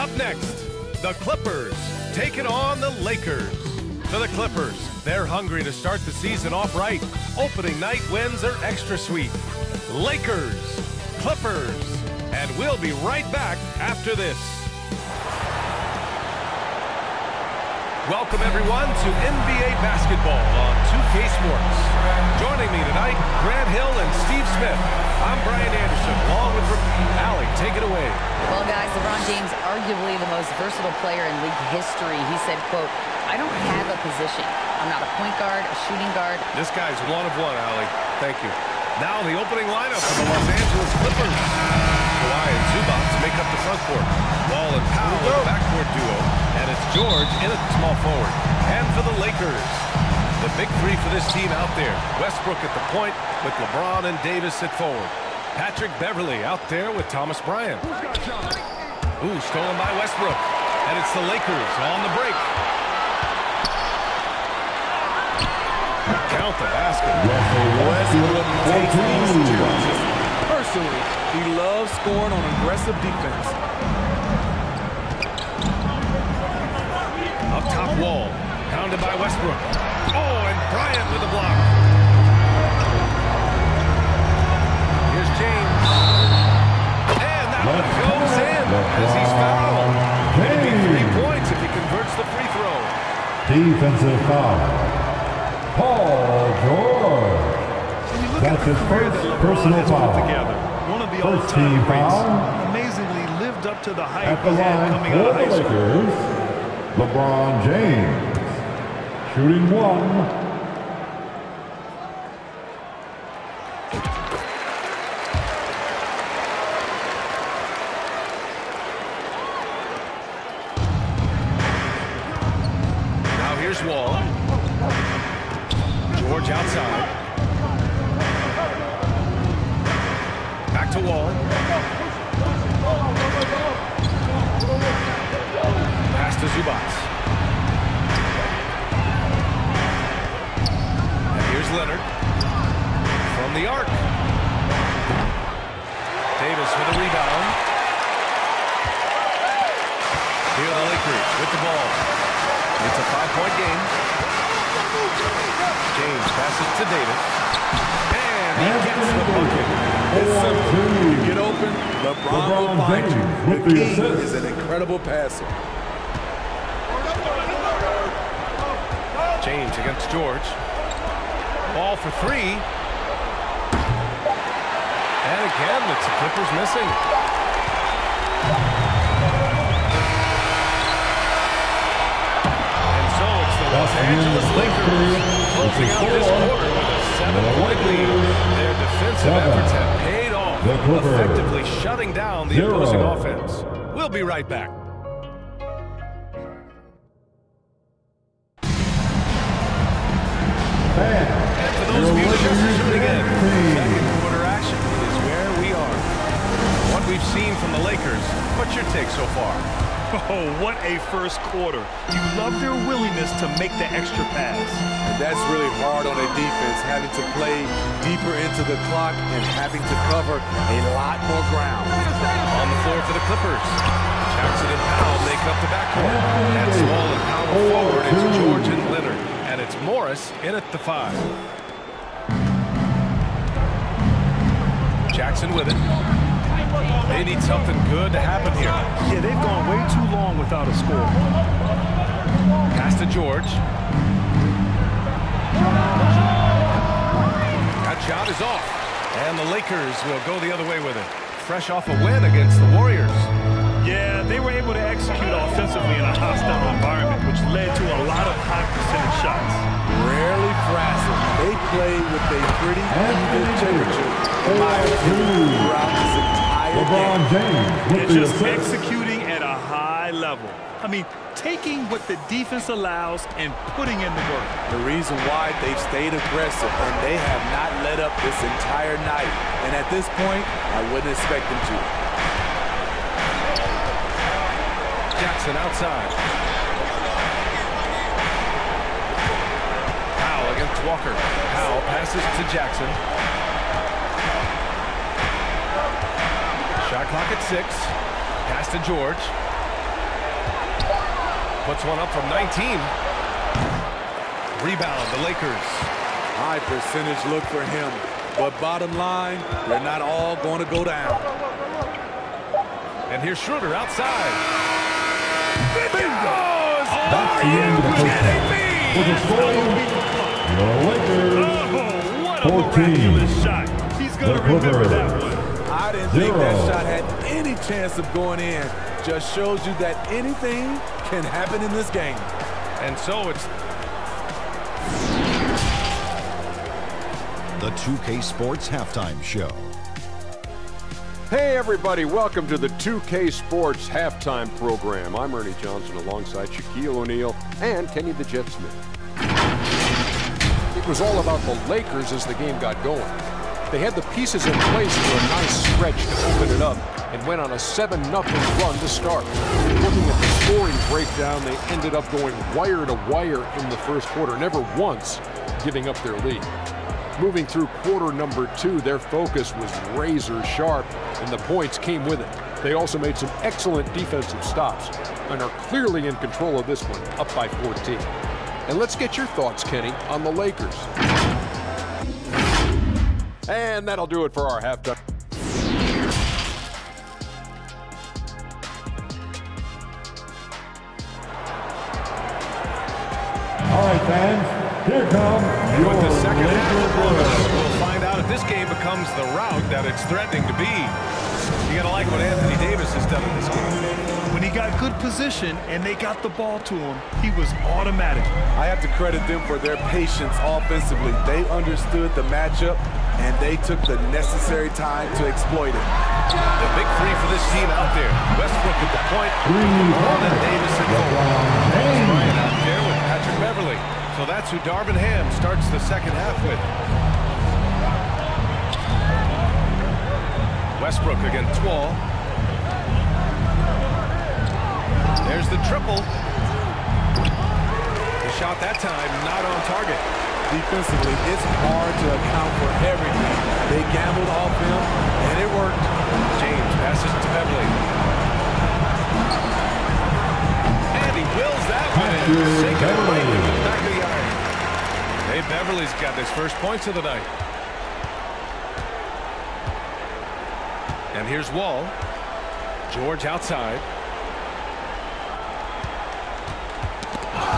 Up next, the Clippers taking on the Lakers. For the Clippers, they're hungry to start the season off right. Opening night wins are extra sweet. Lakers, Clippers, and we'll be right back after this. Welcome everyone to NBA basketball on 2K Sports. Joining me tonight, Grant Hill and Steve Smith. I'm Brian Anderson, along with Allie. Take it away. Well, guys, LeBron James, arguably the most versatile player in league history. He said, quote, I don't have a position. I'm not a point guard, a shooting guard. This guy's one of one, Allie. Thank you. Now the opening lineup for the Los Angeles Clippers. Kawhi and Zubac make up the front court. Wall and Powell the backcourt duo. And it's George in a small forward. And for the Lakers, the big three for this team out there. Westbrook at the point with LeBron and Davis at forward. Patrick Beverley out there with Thomas Bryant. Ooh, stolen by Westbrook. And it's the Lakers on the break. Count the basket. Westbrook takes these two. Personally, he loves scoring on aggressive defense. Up top wall. Pounded by Westbrook. Oh, and Bryant with the block. Here's James. And that one goes in as he's fouled. It'll be three points if he converts the free throw. Defensive foul. Paul George. That's his first personal foul. Together. One of the First team foul. Amazingly lived up to the hype At the line coming out of the high. Lakers, LeBron James. Shooting one. Now here's Wall. George outside. Back to Wall. Pass to Zubac. Leonard. From the arc. Davis with a rebound. Here the Lakers with the ball. It's a five-point game. James passes to Davis. And he gets the bucket. It's simple. You get open, LeBron, will find you. The king is an incredible passer. James against George. Ball for three. And again, it's the Clippers missing. And so it's the Los That's the of Angeles Lakers closing out this quarter with a seven-point lead. Their defensive efforts have paid off, effectively shutting down the opposing offense. We'll be right back. Fan. And for those of you just tuning in, second quarter action is where we are. What we've seen from the Lakers, what's your take so far? Oh, what a first quarter. You love their willingness to make the extra pass. And that's really hard on a defense, having to play deeper into the clock and having to cover a lot more ground. On the floor for the Clippers. Jackson and Powell make up the backcourt. That's Small and Powell forward. It's George and Leonard. And it's Morris in at the five. Jackson with it. They need something good to happen here. Yeah, they've gone way too long without a score. Pass to George. That shot is off. And the Lakers will go the other way with it. Fresh off a win against the Warriors. Yeah, they were able to execute offensively in a hostile environment, which led to a lot of high percentage shots. Rarely frazzled. They play with a pretty even temperature in my throughout this entire LeBron game. James with They're just assist. executing at a high level. I mean, taking what the defense allows and putting in the work. The reason why they've stayed aggressive and they have not let up this entire night. And at this point, I wouldn't expect them to. Jackson outside. Powell against Walker. Powell passes to Jackson. Shot clock at six. Pass to George. Puts one up from 19. Rebound, the Lakers. High percentage look for him. But bottom line, they're not all going to go down. And here's Schroeder outside. That's the end of the first half. For the score, the Lakers Oh, what a 14. miraculous shot. He's going to The remember that Clippers. One. I didn't think that shot had any chance of going in. Just shows you that anything can happen in this game. And so it's The 2K Sports Halftime Show. Hey, everybody, welcome to the 2K Sports halftime program. I'm Ernie Johnson alongside Shaquille O'Neal and Kenny the Jet Smith. It was all about the Lakers as the game got going. They had the pieces in place for a nice stretch to open it up and went on a 7 0 run to start. Looking at the scoring breakdown, they ended up going wire to wire in the first quarter, never once giving up their lead. Moving through quarter number two, their focus was razor sharp, and the points came with it. They also made some excellent defensive stops and are clearly in control of this one, up by 14. And let's get your thoughts, Kenny, on the Lakers. And that'll do it for our halftime. All right, fans, here come your with the second half Laker upon We'll find out if this game becomes the route that it's threatening to be. You gotta like what Anthony Davis has done in this game. When he got good position and they got the ball to him, he was automatic. I have to credit them for their patience offensively. They understood the matchup, and they took the necessary time to exploit it. The big three for this team out there. Westbrook at the point, Three LeBron and pointers. Davis at four. LeBron Bryant out there with Patrick Beverley. So that's who Darvin Ham starts the second half with. Westbrook against Wall. There's the triple. The shot that time not on target. Defensively, it's hard to account for everything. They gambled off him, and it worked. James passes to Beverley. And he wills that one in. Patrick Sink it away from the back of the iron. Hey, Beverley's got his first points of the night. And here's Wall. George outside.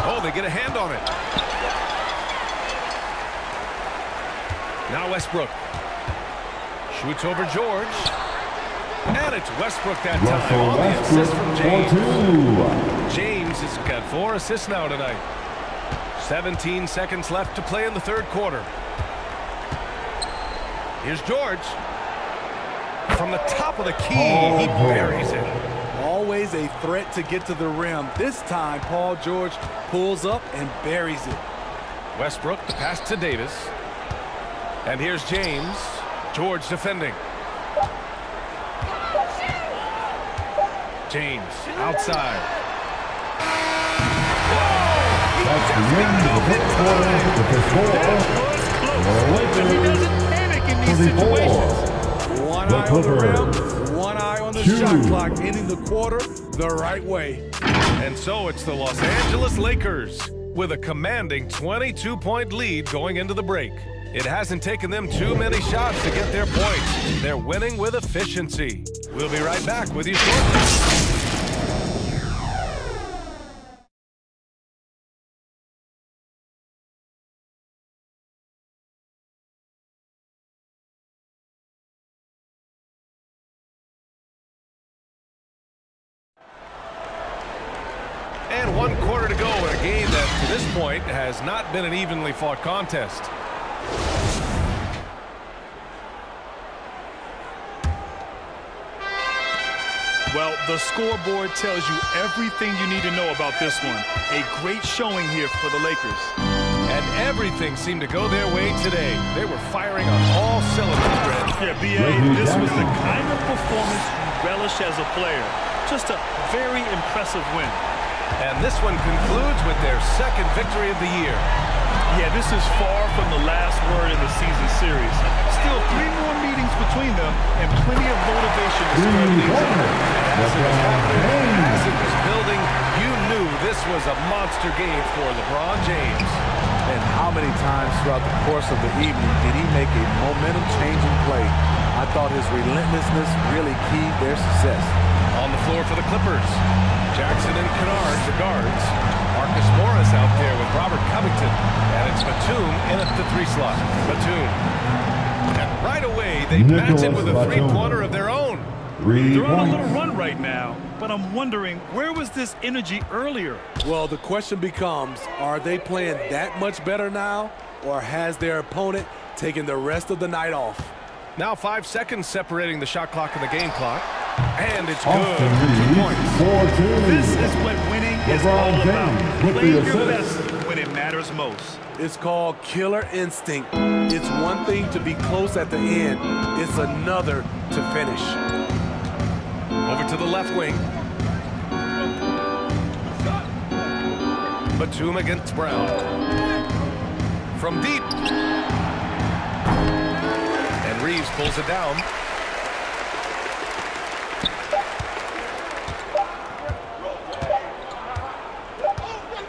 Oh, they get a hand on it. Now Westbrook. Shoots over George. And it's Westbrook that time Russell on the assist from James. James has got four assists now tonight. 17 seconds left to play in the third quarter. Here's George. From the top of the key, he Paul George. buries it. Always a threat to get to the rim. This time, Paul George pulls up and buries it. Westbrook, the pass to Davis. And here's James. George defending. James outside. That's the end of the first quarter with the score. The Lakers Doesn't panic in these situations. One The eye on the rim, one eye on the Two. shot clock, ending the quarter the right way. And so it's the Los Angeles Lakers with a commanding 22-point lead going into the break. It hasn't taken them too many shots to get their points. They're winning with efficiency. We'll be right back with you shortly. And one quarter to go in a game that, to this point, has not been an evenly fought contest. Well, the scoreboard tells you everything you need to know about this one. A great showing here for the Lakers. And everything seemed to go their way today. They were firing on all cylinders, Brad. Yeah, B.A., this was the kind of performance you relish as a player. Just a very impressive win. And this one concludes with their second victory of the year. Yeah, this is far from the last word in the season series. Still three more meetings between them and plenty of motivation to square things up. As it was happening, as it was building, you knew this This was a monster game for LeBron James. And how many times throughout the course of the evening did he make a momentum-changing play? I thought his relentlessness really keyed their success. On the floor for the Clippers, Jackson and Kennard, the guards. Marcus Morris out there with Robert Covington. And it's Batum in at the three slot. Batum. And right away, they match it with a three-pointer of their own. Three They're on a little run right now, but I'm wondering, where was this energy earlier? Well, the question becomes, are they playing that much better now, or has their opponent taken the rest of the night off? Now five seconds separating the shot clock and the game clock. And it's good. Austin Two points. Reeves. This is what winning is LeBron all James about. with the Playing your best when it matters most. It's called killer instinct. It's one thing to be close at the end. It's another to finish. Over to the left wing. Batum against Brown. From deep. And Reeves pulls it down.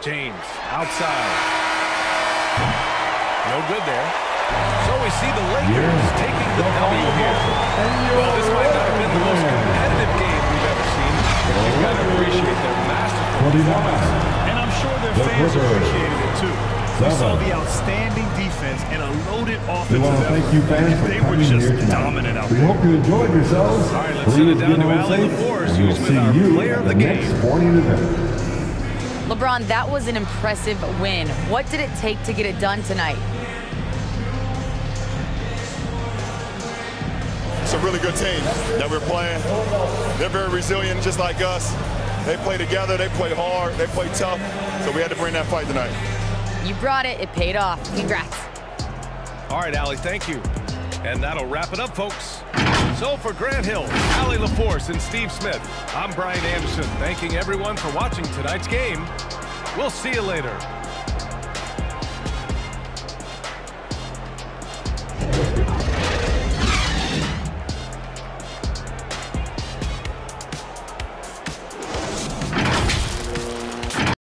James outside. No good there. So we see the Lakers Yeah. taking the W here. Well, this might not have been the most competitive game we've ever seen, but you've got to appreciate their masterful performance. And I'm sure their fans appreciated it too. We saw the outstanding defense and a loaded We offensive want to thank you fans for They were coming just here tonight. dominant out We hope you enjoyed yourselves. All right, let's send it down to home LaForce, who's with see our you player of the the next game. sporting event. LeBron, that was an impressive win. What did it take to get it done tonight? It's a really good team that we're playing. They're very resilient, just like us. They play together, they play hard, they play tough. So we had to bring that fight tonight. You brought it. It paid off. Congrats. All right, Allie, thank you. And that'll wrap it up, folks. So for Grant Hill, Allie LaForce, and Steve Smith, I'm Brian Anderson, thanking everyone for watching tonight's game. We'll see you later.